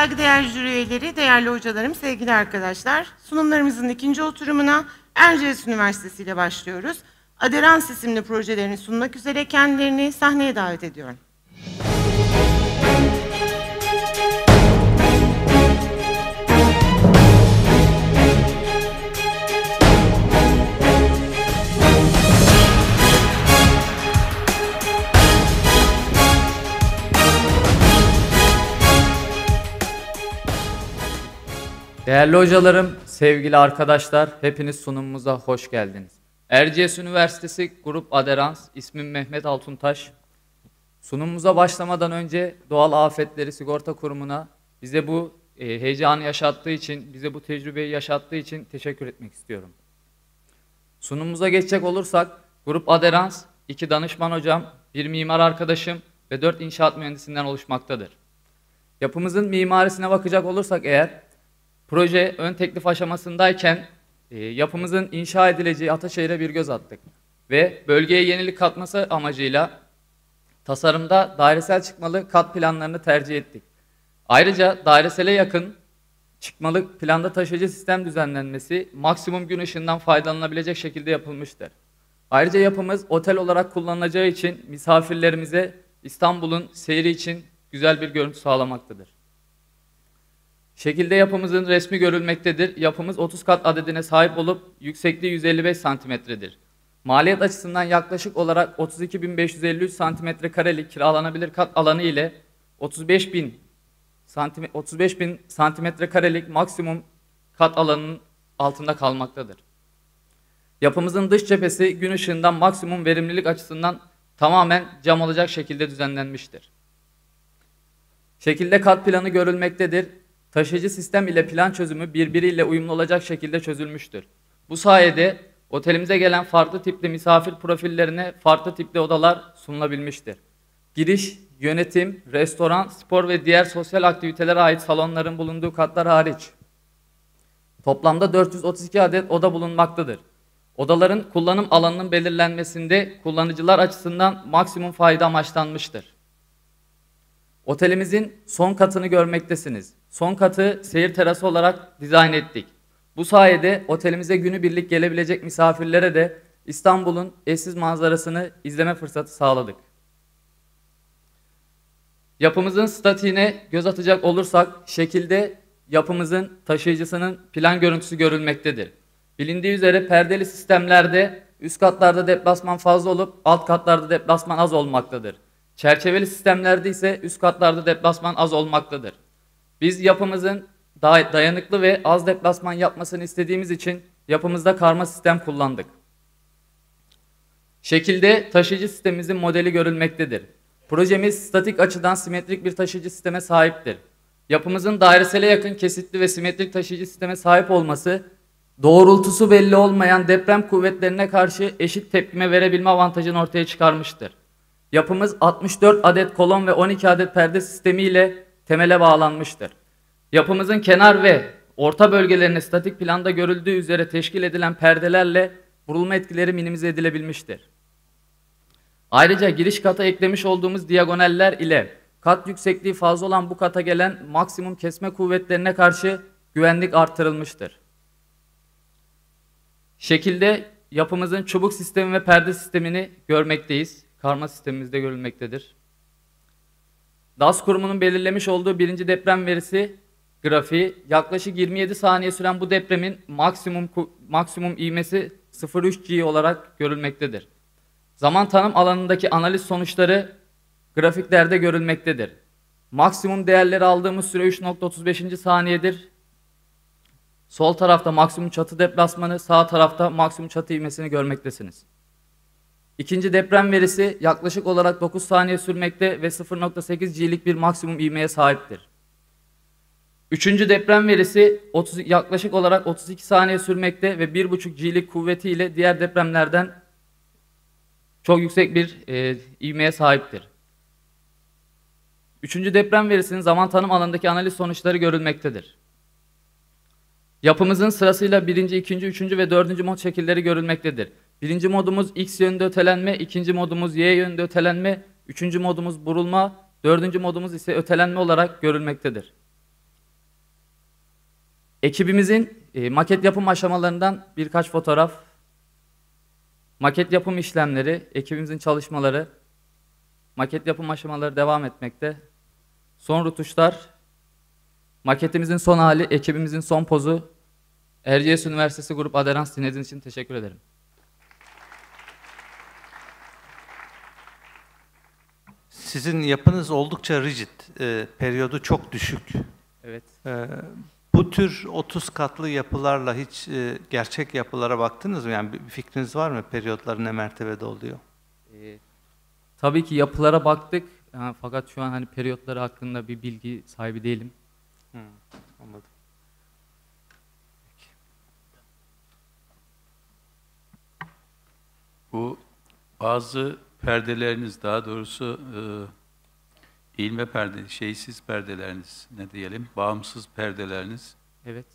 Saygıdeğer jüri üyeleri, değerli hocalarım, sevgili arkadaşlar. Sunumlarımızın ikinci oturumuna Erciyes Üniversitesi ile başlıyoruz. Aderans isimli projelerini sunmak üzere kendilerini sahneye davet ediyorum. Değerli hocalarım, sevgili arkadaşlar, hepiniz sunumumuza hoş geldiniz. Erciyes Üniversitesi Grup Aderans, ismim Mehmet Altuntaş. Sunumumuza başlamadan önce Doğal Afetleri Sigorta Kurumu'na bize bu e, heyecanı yaşattığı için, bize bu tecrübeyi yaşattığı için teşekkür etmek istiyorum. Sunumumuza geçecek olursak, Grup Aderans, iki danışman hocam, bir mimar arkadaşım ve dört inşaat mühendisinden oluşmaktadır. Yapımızın mimarisine bakacak olursak eğer, Proje ön teklif aşamasındayken e, yapımızın inşa edileceği Ataşehir'e bir göz attık. Ve bölgeye yenilik katması amacıyla tasarımda dairesel çıkmalı kat planlarını tercih ettik. Ayrıca dairesele yakın çıkmalı planda taşıyıcı sistem düzenlenmesi maksimum gün ışığından faydalanabilecek şekilde yapılmıştır. Ayrıca yapımız otel olarak kullanılacağı için misafirlerimize İstanbul'un seyri için güzel bir görüntü sağlamaktadır. Şekilde yapımızın resmi görülmektedir. Yapımız 30 kat adedine sahip olup yüksekliği 155 santimetredir. Maliyet açısından yaklaşık olarak 32.553 santimetre karelik kiralanabilir kat alanı ile 35.000 santim 35.000 santimetre karelik maksimum kat alanının altında kalmaktadır. Yapımızın dış cephesi gün ışığından maksimum verimlilik açısından tamamen cam olacak şekilde düzenlenmiştir. Şekilde kat planı görülmektedir. Taşıyıcı sistem ile plan çözümü birbiriyle uyumlu olacak şekilde çözülmüştür. Bu sayede otelimize gelen farklı tipli misafir profillerine farklı tipli odalar sunulabilmiştir. Giriş, yönetim, restoran, spor ve diğer sosyal aktivitelere ait salonların bulunduğu katlar hariç. Toplamda 432 adet oda bulunmaktadır. Odaların kullanım alanının belirlenmesinde kullanıcılar açısından maksimum fayda amaçlanmıştır. Otelimizin son katını görmektesiniz. Son katı seyir terası olarak dizayn ettik. Bu sayede otelimize günübirlik gelebilecek misafirlere de İstanbul'un eşsiz manzarasını izleme fırsatı sağladık. Yapımızın statiğine göz atacak olursak şekilde yapımızın taşıyıcısının plan görüntüsü görülmektedir. Bilindiği üzere perdeli sistemlerde üst katlarda deplasman fazla olup alt katlarda deplasman az olmaktadır. Çerçeveli sistemlerde ise üst katlarda deplasman az olmaktadır. Biz yapımızın dayanıklı ve az deplasman yapmasını istediğimiz için yapımızda karma sistem kullandık. Şekilde taşıyıcı sistemimizin modeli görülmektedir. Projemiz statik açıdan simetrik bir taşıyıcı sisteme sahiptir. Yapımızın dairesele yakın kesitli ve simetrik taşıyıcı sisteme sahip olması, doğrultusu belli olmayan deprem kuvvetlerine karşı eşit tepkime verebilme avantajını ortaya çıkarmıştır. Yapımız 64 adet kolon ve 12 adet perde sistemi ile temele bağlanmıştır. Yapımızın kenar ve orta bölgelerine statik planda görüldüğü üzere teşkil edilen perdelerle vurulma etkileri minimize edilebilmiştir. Ayrıca giriş kata eklemiş olduğumuz diagonaller ile kat yüksekliği fazla olan bu kata gelen maksimum kesme kuvvetlerine karşı güvenlik artırılmıştır. Şekilde yapımızın çubuk sistemi ve perde sistemini görmekteyiz. Karma sistemimizde görülmektedir. DAS kurumunun belirlemiş olduğu birinci deprem verisi grafiği yaklaşık 27 saniye süren bu depremin maksimum maksimum ivmesi 0.3 G olarak görülmektedir. Zaman tanım alanındaki analiz sonuçları grafiklerde görülmektedir. Maksimum değerleri aldığımız süre 3.35. saniyedir. Sol tarafta maksimum çatı deplasmanı, sağ tarafta maksimum çatı ivmesini görmektesiniz. İkinci deprem verisi yaklaşık olarak 9 saniye sürmekte ve 0.8 G'lik bir maksimum ivmeye sahiptir. Üçüncü deprem verisi 30, yaklaşık olarak 32 saniye sürmekte ve 1.5 G'lik kuvvetiyle diğer depremlerden çok yüksek bir e, ivmeye sahiptir. Üçüncü deprem verisinin zaman tanım alanındaki analiz sonuçları görülmektedir. Yapımızın sırasıyla birinci, ikinci, üçüncü ve dördüncü mod şekilleri görülmektedir. Birinci modumuz X yönünde ötelenme, ikinci modumuz Y yönünde ötelenme, üçüncü modumuz burulma, dördüncü modumuz ise ötelenme olarak görülmektedir. Ekibimizin e, maket yapım aşamalarından birkaç fotoğraf, maket yapım işlemleri, ekibimizin çalışmaları, maket yapım aşamaları devam etmekte. Son rutuşlar, maketimizin son hali, ekibimizin son pozu. Erciyes Üniversitesi Grup Aderans dinlediğiniz için teşekkür ederim. Sizin yapınız oldukça rigid, e, periyodu çok düşük. Evet. E, bu tür 30 katlı yapılarla hiç e, gerçek yapılara baktınız mı? Yani bir fikriniz var mı periyotların ne mertebede oluyor? Ee, tabii ki yapılara baktık Ha, fakat şu an hani periyotları hakkında bir bilgi sahibi değilim. Anladım. Bu bazı perdeleriniz daha doğrusu e, eğilme perde, şeysiz perdeleriniz ne diyelim, bağımsız perdeleriniz, Evet.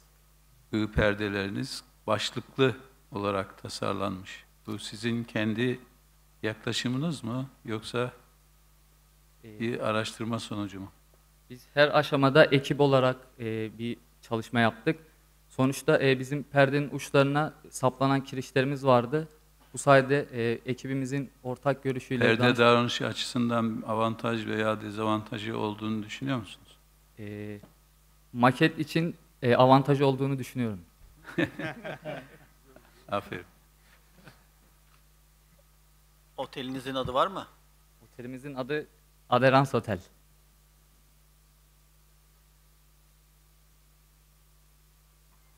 ığ perdeleriniz başlıklı olarak tasarlanmış. Bu sizin kendi yaklaşımınız mı yoksa Ee, bir araştırma sonucu mu? Biz her aşamada ekip olarak e, bir çalışma yaptık. Sonuçta e, bizim perdenin uçlarına saplanan kirişlerimiz vardı. Bu sayede e, ekibimizin ortak görüşüyle Perde danış- davranışı açısından avantaj veya dezavantajı olduğunu düşünüyor musunuz? e, maket için e, avantajı olduğunu düşünüyorum. Aferin. Otelinizin adı var mı? Otelimizin adı Aderans Otel.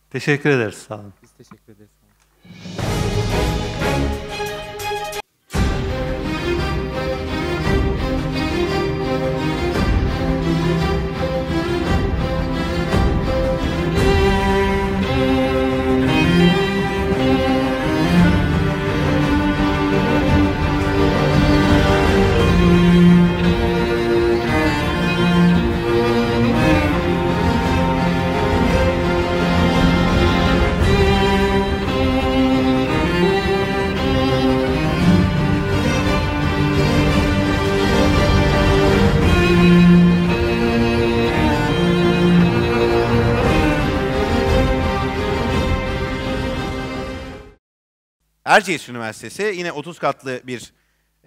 Teşekkür ederiz, sağ olun. Biz teşekkür ederiz. Erciyes Üniversitesi yine 30 katlı bir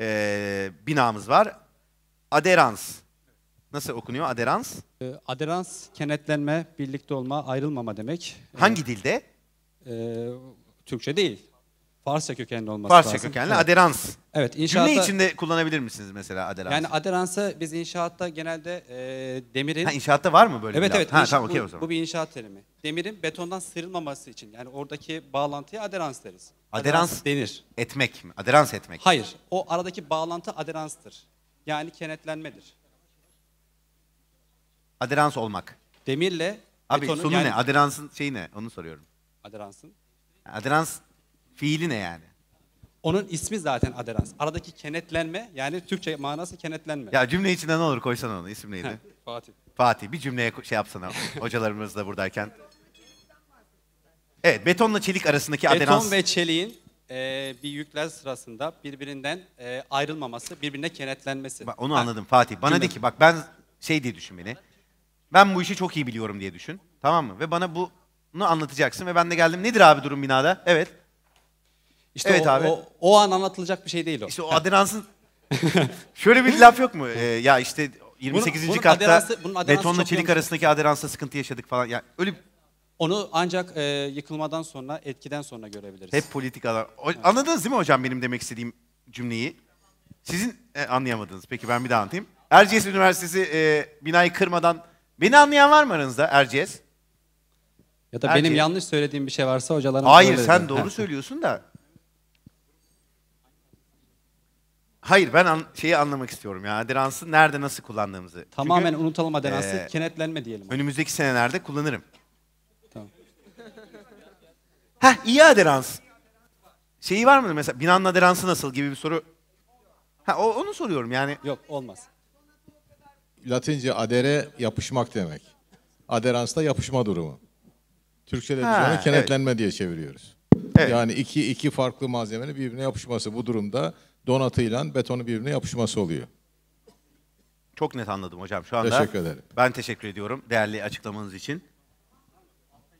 eee, binamız var. Aderans. Nasıl okunuyor Aderans? Ee, Aderans, kenetlenme, birlikte olma, ayrılmama demek. Hangi dilde? Ee, Türkçe değil. Farsça kökenli olması Farsça lazım. kökenli Evet. aderans. Evet, inşaatta... Cümle içinde kullanabilir misiniz mesela aderans? Yani aderansı biz inşaatta genelde e, demirin... ha, inşaatta var mı böyle evet bir evet. İnşa- tamam okey bu, bu bir inşaat terimi. Demirin betondan sıyrılmaması için yani oradaki bağlantıya aderans deriz. Aderans- denir. Etmek mi? Aderans etmek. Hayır, o aradaki bağlantı aderanstır. Yani kenetlenmedir. Aderans olmak. Demirle Abi betonu sonu yani ne? Aderansın şeyi ne? Onu soruyorum. aderansın. Aderans fiili ne yani? Onun ismi zaten aderans. Aradaki kenetlenme yani Türkçe manası kenetlenme. Ya cümle içinde ne olur koysana onu. İsim neydi? Fatih. Fatih bir cümleye şey yapsana hocalarımız da buradayken. Evet betonla çelik arasındaki aderans. Beton ve çeliğin e, bir yükler sırasında birbirinden e, ayrılmaması, birbirine kenetlenmesi. Bak, onu Ha, anladım Fatih. Bana Cümle. de ki bak ben şey diye düşün beni. Ben bu işi çok iyi biliyorum diye düşün. Tamam mı? Ve bana bunu anlatacaksın ve ben de geldim. Nedir abi durum binada? Evet. İşte Evet o, abi. O, o an anlatılacak bir şey değil o. İşte o aderansın şöyle bir laf yok mu? Ee, ya işte 28. bunun katta aderansı- bunun aderansı betonla çelik yanlış. arasındaki aderansta sıkıntı yaşadık falan. Ya öyle Onu ancak e, yıkılmadan sonra, etkiden sonra görebiliriz. hep politikalar. O- anladınız değil mi hocam benim demek istediğim cümleyi? Sizin e, anlayamadınız. Peki ben bir daha anlatayım. Erciyes Üniversitesi e, binayı kırmadan beni anlayan var mı aranızda Erciyes? ya da Erkeği- benim yanlış söylediğim bir şey varsa hocalarım Hayır sen doğru Ha. söylüyorsun da. Hayır ben an- şeyi anlamak istiyorum ya. Aderansı nerede nasıl kullandığımızı. Tamamen Çünkü unutalım aderansı, e, kenetlenme diyelim. önümüzdeki senelerde kullanırım. Heh iyi aderans. Şeyi var mı mesela binanın aderansı nasıl gibi bir soru. Ha o, onu soruyorum yani. Yok olmaz. Latince adere yapışmak demek. Aderans da yapışma durumu. Türkçe'de biz onu kenetlenme diye çeviriyoruz. Evet. Yani iki, iki farklı malzemenin birbirine yapışması. Bu durumda donatıyla betonu birbirine yapışması oluyor. Çok net anladım hocam şu anda. Teşekkür ederim. Ben teşekkür ediyorum değerli açıklamanız için.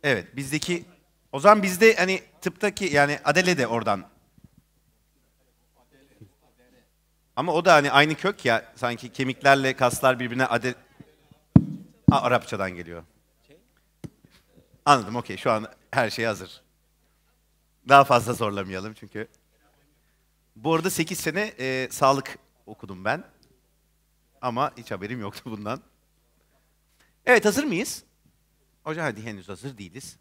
Evet bizdeki o zaman bizde hani tıptaki yani Adele de oradan. Ama o da hani aynı kök ya sanki kemiklerle kaslar birbirine ade ha, Arapçadan geliyor. Anladım okey şu an her şey hazır. Daha fazla zorlamayalım çünkü. Bu arada 8 sene e, sağlık okudum ben. Ama hiç haberim yoktu bundan. Evet hazır mıyız? Hocam hadi henüz hazır değiliz.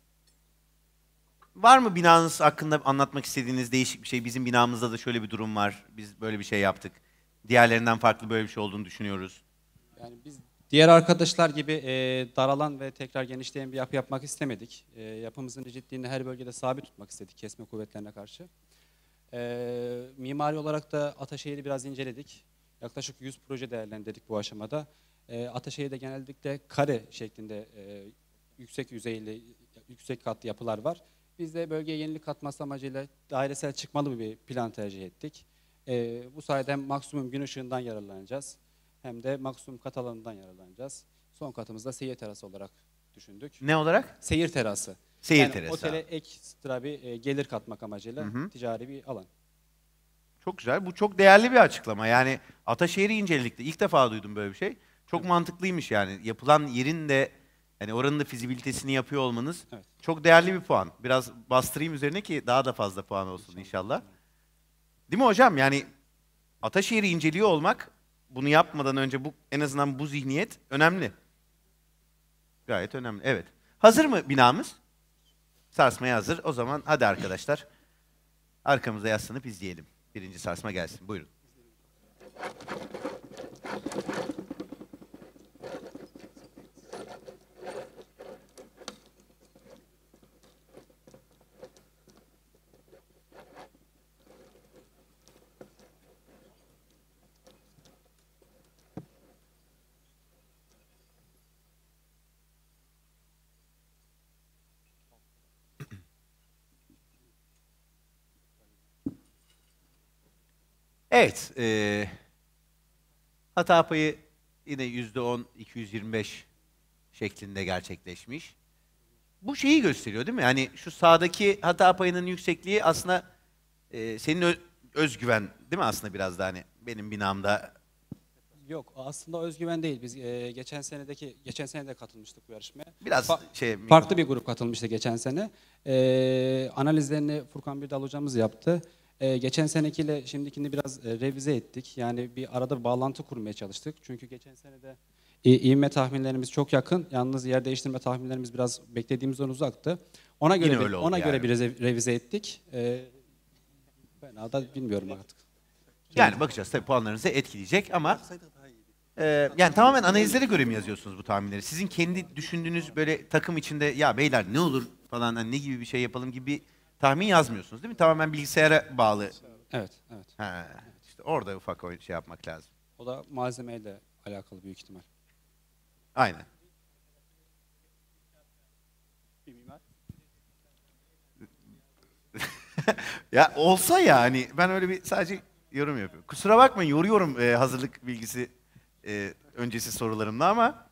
Var mı binanız hakkında anlatmak istediğiniz değişik bir şey? Bizim binamızda da şöyle bir durum var. Biz böyle bir şey yaptık. Diğerlerinden farklı böyle bir şey olduğunu düşünüyoruz. Yani biz diğer arkadaşlar gibi e, daralan ve tekrar genişleyen bir yapı yapmak istemedik. E, yapımızın rigidliğini her bölgede sabit tutmak istedik kesme kuvvetlerine karşı. E, mimari olarak da Ataşehir'i biraz inceledik. Yaklaşık 100 proje değerlendirdik bu aşamada. E, Ataşehir'de genellikle kare şeklinde e, yüksek yüzeyli, yüksek katlı yapılar var. Biz de bölgeye yenilik katması amacıyla dairesel çıkmalı bir plan tercih ettik. E, bu sayede hem maksimum gün ışığından yararlanacağız hem de maksimum kat alanından yararlanacağız. Son katımızda seyir terası olarak düşündük. Ne olarak? Seyir terası. Seyir yani terası. Otele ekstra bir e, gelir katmak amacıyla Hı hı. ticari bir alan. Çok güzel. Bu çok değerli bir açıklama. Yani Ataşehir'i inceledik de ilk defa duydum böyle bir şey. Çok mantıklıymış yani. Yapılan yerin de hani oranın da fizibilitesini yapıyor olmanız Evet. çok değerli bir puan. Biraz bastırayım üzerine ki daha da fazla puan olsun inşallah. Değil mi hocam? Yani Ataşehir'i inceliyor olmak bunu yapmadan önce bu en azından bu zihniyet önemli. Gayet önemli. Evet. Hazır mı binamız? Sarsmaya hazır. O zaman hadi arkadaşlar. Arkamıza yaslanıp izleyelim. Birinci sarsma gelsin. Buyurun. Evet. eee hata payı yine yüzde on, 225 şeklinde gerçekleşmiş. Bu şeyi gösteriyor değil mi? Yani şu sağdaki hata payının yüksekliği aslında eee, senin özgüven değil mi aslında biraz da hani benim binamda Yok aslında özgüven değil. Biz e, geçen senedeki geçen sene de katılmıştık bu yarışmaya. biraz Fa- şey Farklı bir grup katılmıştı geçen sene. E, analizlerini Furkan Birdal hocamız yaptı. E, geçen senekiyle şimdikini biraz e, revize ettik. Yani bir arada bir bağlantı kurmaya çalıştık. Çünkü geçen senede e, ivme tahminlerimiz çok yakın. Yalnız yer değiştirme tahminlerimiz biraz beklediğimizden uzaktı. Ona göre Yine bir, öyle oldu ona göre yani. bir reze- revize ettik. E, ben da bilmiyorum artık. Yani bakacağız tabii puanlarınızı etkileyecek ama e, yani tamamen analizlere göre mi yazıyorsunuz bu tahminleri? Sizin kendi düşündüğünüz böyle takım içinde ya beyler ne olur falan hani ne gibi bir şey yapalım gibi bir tahmin yazmıyorsunuz değil mi? Tamamen bilgisayara bağlı. Evet, evet. Ha, işte orada ufak o şey yapmak lazım. O da malzemeyle alakalı büyük ihtimal. Aynen. ya olsa ya hani ben öyle bir sadece yorum yapıyorum. Kusura bakmayın yoruyorum e, hazırlık bilgisi e, öncesi sorularımla ama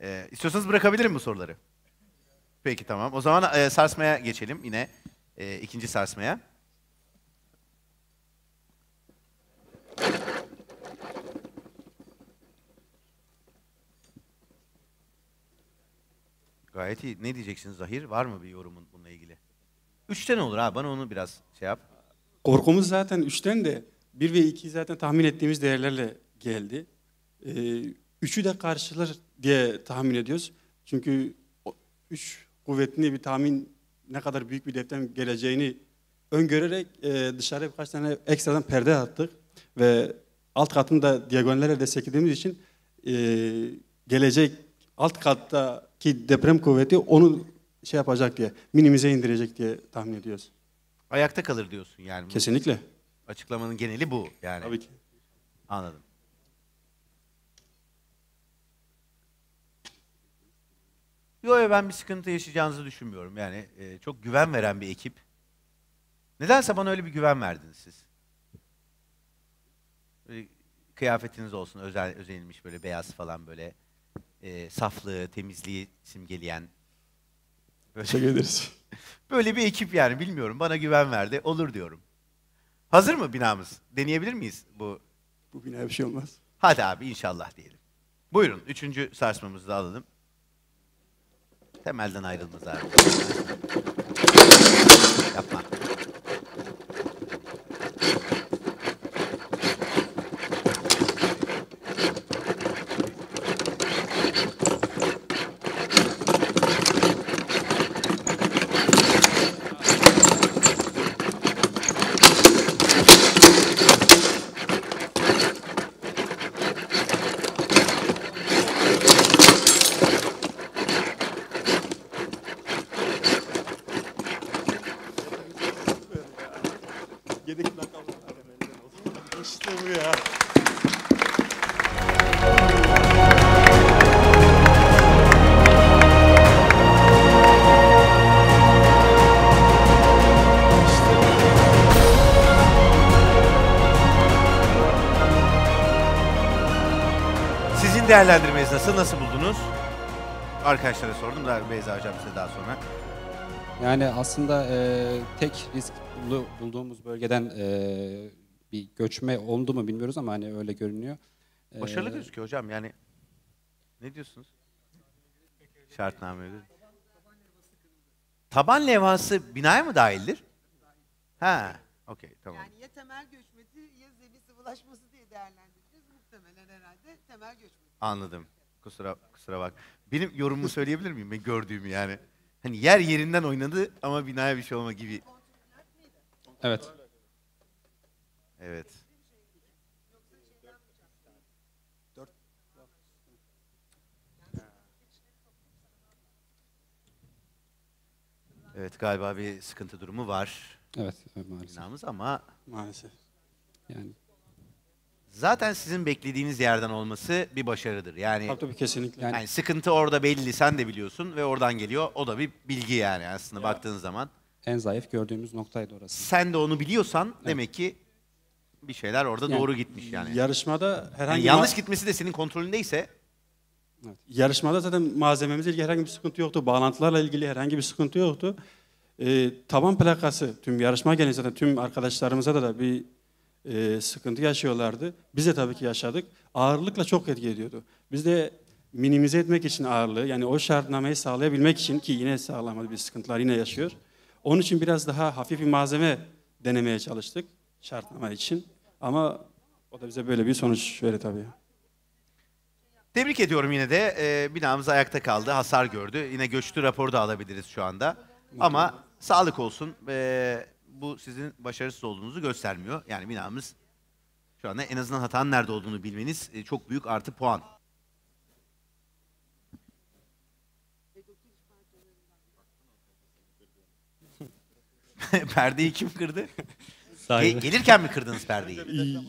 e, istiyorsanız bırakabilirim bu soruları. Peki tamam. O zaman e, sarsmaya geçelim yine e, ikinci sarsmaya. Gayet iyi. Ne diyeceksiniz Zahir? Var mı bir yorumun bununla ilgili? Üçten olur ha. Bana onu biraz şey yap. Korkumuz zaten 3'ten de 1 ve 2 zaten tahmin ettiğimiz değerlerle geldi. Ee, üçü de karşılar diye tahmin ediyoruz. Çünkü 3 kuvvetli bir tahmin ne kadar büyük bir deprem geleceğini öngörerek e, dışarıya birkaç tane ekstradan perde attık. Ve alt katını da diagonallerle desteklediğimiz için e, gelecek alt kattaki deprem kuvveti onu şey yapacak diye, minimize indirecek diye tahmin ediyoruz. Ayakta kalır diyorsun yani. Kesinlikle. Açıklamanın geneli bu yani. Tabii ki. Anladım. Yok yo, ben bir sıkıntı yaşayacağınızı düşünmüyorum. Yani e, çok güven veren bir ekip. Nedense bana öyle bir güven verdiniz siz. Böyle kıyafetiniz olsun özel özenilmiş böyle beyaz falan böyle e, saflığı, temizliği simgeleyen. Teşekkür ederiz. Böyle bir ekip yani bilmiyorum. Bana güven verdi. Olur diyorum. Hazır mı binamız? Deneyebilir miyiz bu? Bu binaya bir şey olmaz. Hadi abi inşallah diyelim. Buyurun üçüncü sarsmamızı da alalım. Temelden ayrılmaz abi. Değerlendirmeniz nasıl? Nasıl buldunuz? Arkadaşlara sordum da Beyza Hocam size daha sonra. Yani aslında e, tek risk bulu- bulduğumuz bölgeden e, bir göçme oldu mu bilmiyoruz ama hani öyle görünüyor. E, Başarılı gözüküyor hocam yani. Ne diyorsunuz? Şartname göre. Taban levhası binaya mı dahildir? Ha, okey tamam. Yani ya temel göçmesi ya zemin sıvılaşması diye değerlendireceğiz. Muhtemelen herhalde temel göçmesi. Anladım. Kusura kusura bak. Benim yorumumu söyleyebilir miyim? Ben gördüğümü yani. Hani yer yerinden oynadı ama binaya bir şey olma gibi. Evet. Evet. Evet galiba bir sıkıntı durumu var Evet, maalesef. binamız ama Maalesef. Yani zaten sizin beklediğiniz yerden olması bir başarıdır. Yani Tabii tabii kesinlikle. Yani- Yani sıkıntı orada belli, sen de biliyorsun ve oradan geliyor. O da bir bilgi yani aslında baktığın zaman. en zayıf gördüğümüz noktaydı orası. Sen de onu biliyorsan demek ki bir şeyler orada Yani doğru gitmiş yani. Yarışmada herhangi Yani yanlış gitmesi de senin kontrolündeyse yarışmada zaten malzememizle ilgili herhangi bir sıkıntı yoktu. Bağlantılarla ilgili herhangi bir sıkıntı yoktu. Ee, taban plakası tüm yarışma gelince zaten tüm arkadaşlarımıza da, da bir e, sıkıntı yaşıyorlardı. Biz de tabii ki yaşadık. Ağırlıkla çok etki ediyordu. Biz de minimize etmek için ağırlığı yani o şartnameyi sağlayabilmek için ki yine sağlamadı bir sıkıntılar yine yaşıyor. Onun için biraz daha hafif bir malzeme denemeye çalıştık şartname için. Ama o da bize böyle bir sonuç verdi tabii. tebrik ediyorum yine de. Ee, binamız ayakta kaldı, hasar gördü. Yine göçtü raporu da alabiliriz şu anda. Ama sağlık olsun. Ee, bu sizin başarısız olduğunuzu göstermiyor. Yani binamız şu anda en azından hatanın nerede olduğunu bilmeniz e, çok büyük artı puan. Perdeyi kim kırdı? Ge- gelirken mi kırdınız perdeyi?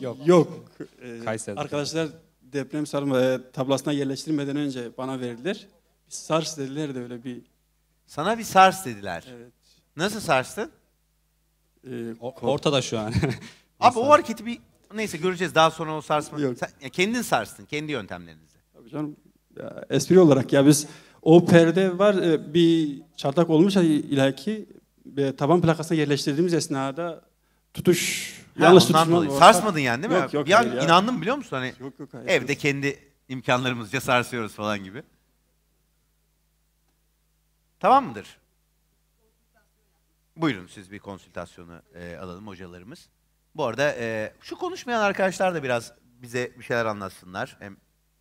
Yok. Yok. Ee, Kayseri'de. arkadaşlar deprem sarma e, tablasına yerleştirmeden önce bana verdiler. Bir sars dediler de öyle bir Sana bir sars dediler. evet. Nasıl sarstın? E, O- ko- ortada şu an. Abi o hareketi bir neyse göreceğiz daha sonra o sarsma. Yok. Sen, ya kendin sarstın kendi yöntemlerinizle. Tabii canım. Ya, espri olarak ya biz o perde var e, bir çatlak olmuş ilaki ve taban plakasına yerleştirdiğimiz esnada tutuş Ha, yanlış tutuşma. Sarsmadın yani değil mi? Yok, yok, bir an ya. inandım biliyor musun hani Yok yok hayır. evde kendi imkanlarımızca sarsıyoruz falan gibi. Tamam mıdır? Buyurun siz bir konsültasyonu e, alalım hocalarımız. Bu arada e, şu konuşmayan arkadaşlar da biraz bize bir şeyler anlatsınlar. Hem,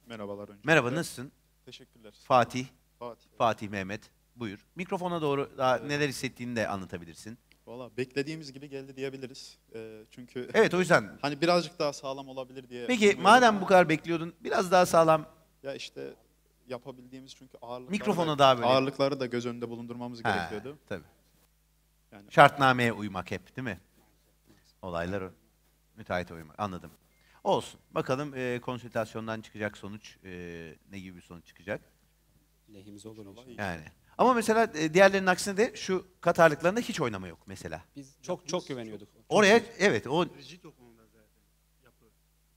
Merhabalar önce. merhaba nasılsın? Teşekkürler. Fatih, Fatih. Fatih Mehmet. Buyur. Mikrofona doğru daha neler hissettiğini de anlatabilirsin. Valla beklediğimiz gibi geldi diyebiliriz. Ee, çünkü Evet o yüzden. hani birazcık daha sağlam olabilir diye. Peki madem bu kadar bekliyordun biraz daha sağlam Ya işte yapabildiğimiz çünkü ağırlıkları Mikrofona da, daha böyle. ağırlıkları da göz önünde bulundurmamız Ha, gerekiyordu. Tabii. Yani- Şartnameye uymak hep değil mi? Olaylar o. Müteahhite uymak. Anladım. Olsun. Bakalım e, konsültasyondan çıkacak sonuç e, ne gibi bir sonuç çıkacak? Lehimize olur inşallah. Yani. Ama mesela e, diğerlerinin aksine de şu kat ağırlıklarında hiç oynama yok mesela. Biz çok çok güveniyorduk. Oraya evet o Rigid o konuda zaten yapı.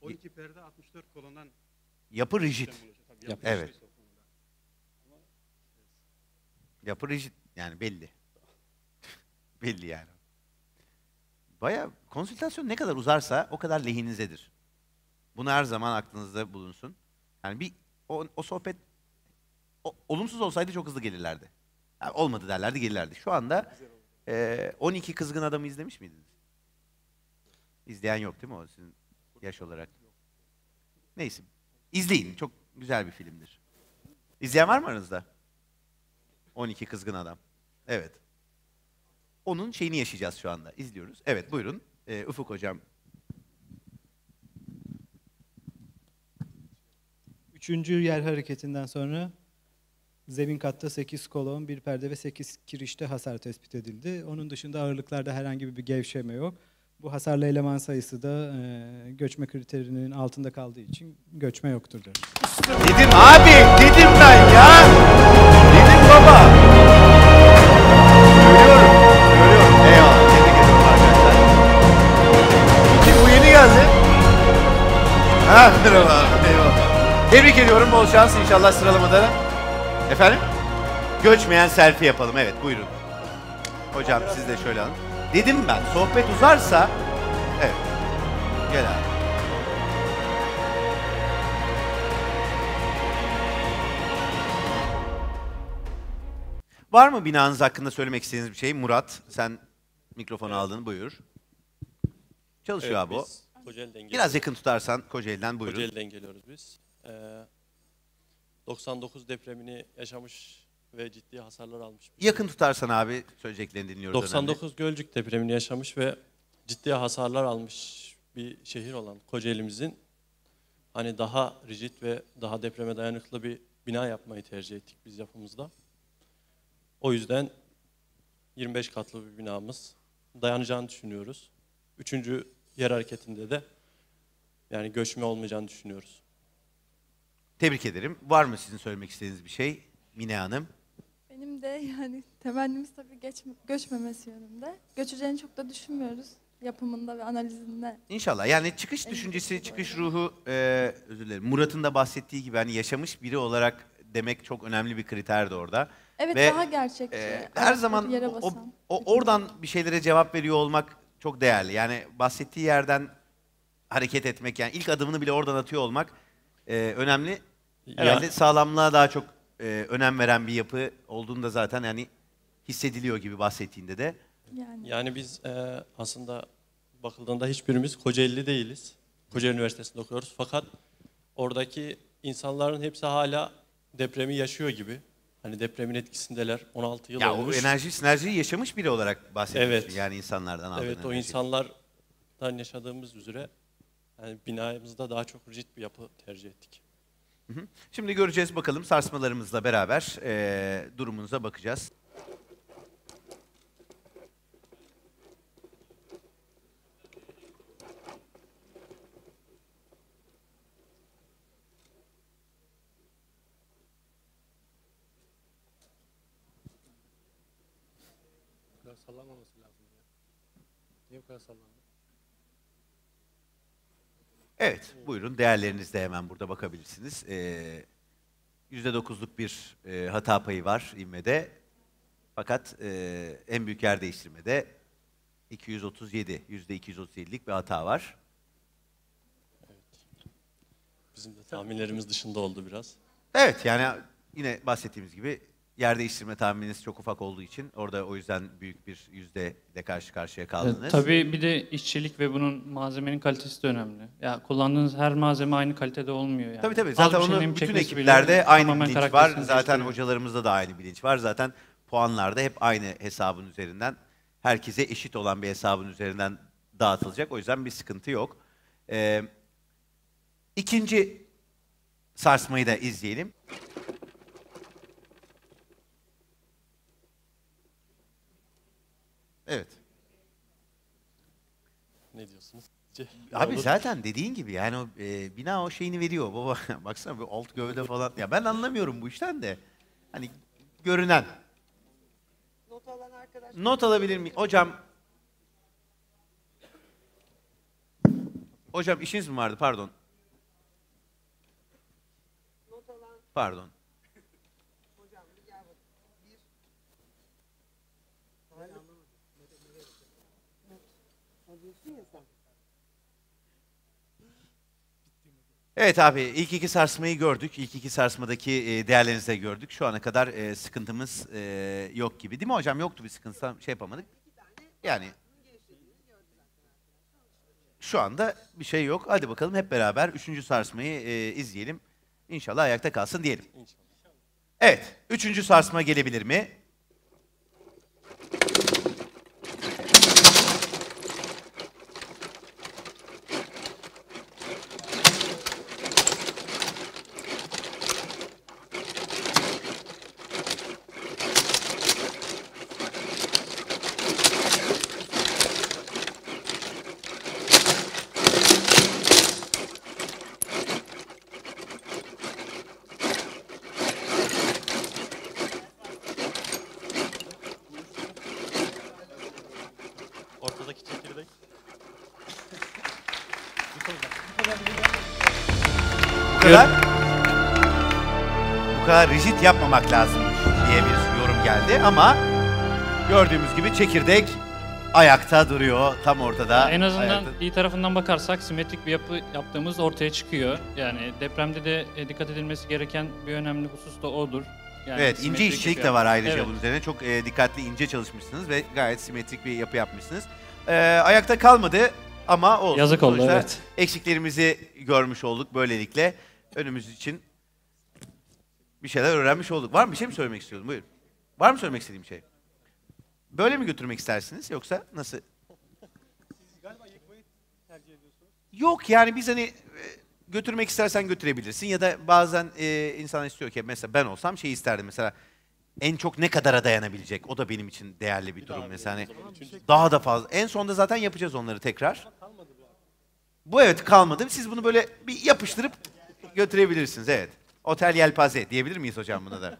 12 perde 64 kolondan yapı rigid. Yapı. Evet. Yapı rigid yani belli. Belli yani. Baya konsültasyon ne kadar uzarsa o kadar lehinizedir. Bunu her zaman aklınızda bulunsun. Yani bir o, o sohbet o- olumsuz olsaydı çok hızlı gelirlerdi. Yani olmadı derlerdi gelirlerdi. Şu anda e, 12 kızgın adamı izlemiş miydiniz? İzleyen yok değil mi o sizin yaş olarak? Neyse. İzleyin. Çok güzel bir filmdir. İzleyen var mı aranızda? 12 kızgın adam. Evet. Onun şeyini yaşayacağız şu anda. İzliyoruz. Evet buyurun. Ee, Ufuk hocam. Üçüncü yer hareketinden sonra zemin katta 8 kolon, bir perde ve 8 kirişte hasar tespit edildi. Onun dışında ağırlıklarda herhangi bir gevşeme yok. Bu hasarlı eleman sayısı da e, göçme kriterinin altında kaldığı için göçme yoktur diyor. Dedim abi, dedim ben ya. Dedim baba. Görüyorum. Ha, merhaba, eyvallah. Tebrik ediyorum, bol şans inşallah sıralamada. Efendim? Göçmeyen selfie yapalım, evet buyurun. Hocam siz de şöyle alın. Dedim ben, sohbet uzarsa... Evet, gel abi. Var mı binanız hakkında söylemek istediğiniz bir şey? Murat, sen mikrofonu aldın, buyur. Çalışıyor Evet, abi o. Kocaeli'den Biraz yakın tutarsan Kocaeli'den buyurun. Kocaeli'den geliyoruz biz. Ee, 99 depremini yaşamış ve ciddi hasarlar almış. Yakın tutarsan abi söyleyeceklerini dinliyoruz. önemli. 99 Gölcük depremini yaşamış ve ciddi hasarlar almış bir şehir olan Kocaeli'mizin hani daha rigid ve daha depreme dayanıklı bir bina yapmayı tercih ettik biz yapımızda. O yüzden 25 katlı bir binamız dayanacağını düşünüyoruz. Üçüncü yer hareketinde de yani göçme olmayacağını düşünüyoruz. Tebrik ederim. Var mı sizin söylemek istediğiniz bir şey? Mine Hanım. Benim de yani temennimiz tabii geçme, göçmemesi yönünde. Göçeceğini çok da düşünmüyoruz yapımında ve analizinde. İnşallah. Yani çıkış düşüncesi, çıkış ruhu, e, özür dilerim. Murat'ın da bahsettiği gibi hani yaşamış biri olarak demek çok önemli bir kriterdi orada. Evet Ve, daha gerçekçi. e, her zaman yere o, o- oradan bir şeylere cevap veriyor olmak çok değerli. Yani bahsettiği yerden hareket etmek yani ilk adımını bile oradan atıyor olmak e, önemli. Herhalde Ya- sağlamlığa daha çok e, önem veren bir yapı olduğunda zaten yani hissediliyor gibi bahsettiğinde de. Yani. Yani biz e, aslında bakıldığında hiçbirimiz Kocaeli değiliz. Kocaeli Üniversitesi'nde okuyoruz. Fakat oradaki insanların hepsi hala depremi yaşıyor gibi. Hani depremin etkisindeler. 16 yıl Ya olmuş. o enerji sinerjiyi yaşamış biri olarak bahsediyorsun Evet. yani insanlardan aldığın Evet o enerji. insanlardan yaşadığımız üzere yani binamızda daha çok rigid bir yapı tercih ettik. Hı hı. Şimdi göreceğiz bakalım sarsmalarımızla beraber e, durumunuza bakacağız. Bu kadar sallanmaması lazım ya. Kadar sallandı? Evet, buyurun değerlerinizde hemen burada bakabilirsiniz. Ee, %9'luk bir e, hata payı var ivmede. Fakat e, en büyük yer değiştirmede 237, %237'lik bir hata var. Bizim de tahminlerimiz dışında oldu biraz. Evet yani yine bahsettiğimiz gibi yer değiştirme tahmininiz çok ufak olduğu için orada o yüzden büyük bir yüzdeyle karşı karşıya kaldınız. E, Tabii bir de işçilik ve bunun malzemenin kalitesi de önemli. Ya kullandığınız her malzeme aynı kalitede olmuyor yani. Tabii tabii. Zaten onu bütün bile ekiplerde aynı bilinç var. Zaten değiştiriyor. hocalarımızda da aynı bilinç var. Zaten puanlarda hep aynı hesabın üzerinden herkese eşit olan bir hesabın üzerinden dağıtılacak. O yüzden bir sıkıntı yok. Ee, ikinci sarsmayı da izleyelim. Evet. Ne diyorsunuz? Abi Olur. zaten dediğin gibi yani o e, bina o şeyini veriyor baba. Baksana bir alt gövde falan. Ya ben anlamıyorum bu işten de. Hani görünen. Not alan arkadaş. Not alabilir miyim? Hocam. Hocam işiniz mi vardı? Pardon. Not alan Pardon. hocam bir gel bak. Bir. Evet abi ilk iki sarsmayı gördük. İlk iki sarsmadaki e, değerlerinizi de gördük. Şu ana kadar e, sıkıntımız e, yok gibi. Değil mi hocam? Yoktu bir sıkıntı. Şey yapamadık. Yani şu anda bir şey yok. Hadi bakalım hep beraber üçüncü sarsmayı izleyelim. İnşallah ayakta kalsın diyelim. Evet. Üçüncü sarsma gelebilir mi? Ortadaki çekirdek. Bu kadar. Bu kadar rigid yapmamak lazımmış diye bir yorum geldi ama gördüğümüz gibi çekirdek ayakta duruyor tam ortada. En azından Ayakta- iyi tarafından bakarsak simetrik bir yapı yaptığımız ortaya çıkıyor. Yani depremde de e, dikkat edilmesi gereken bir önemli husus da odur. Yani evet ince işçilik de var ayrıca Evet. bunun üzerine. Çok e, dikkatli ince çalışmışsınız ve gayet simetrik bir yapı yapmışsınız. E, ayakta kalmadı ama olsun. Yazık oldu, Sonuçta evet. Eksiklerimizi görmüş olduk böylelikle. Önümüz için bir şeyler öğrenmiş olduk. Var mı bir şey mi söylemek istiyordun? Buyurun. Var mı söylemek istediğim şey? Böyle mi götürmek istersiniz yoksa nasıl? Yok yani biz hani e, götürmek istersen götürebilirsin ya da bazen e, insan istiyor ki mesela ben olsam şey isterdim mesela en çok ne kadara dayanabilecek o da benim için değerli bir durum mesela hani daha da fazla en sonunda zaten yapacağız onları tekrar. Bu evet kalmadı. Siz bunu böyle bir yapıştırıp götürebilirsiniz evet. Otel yelpaze diyebilir miyiz hocam buna da?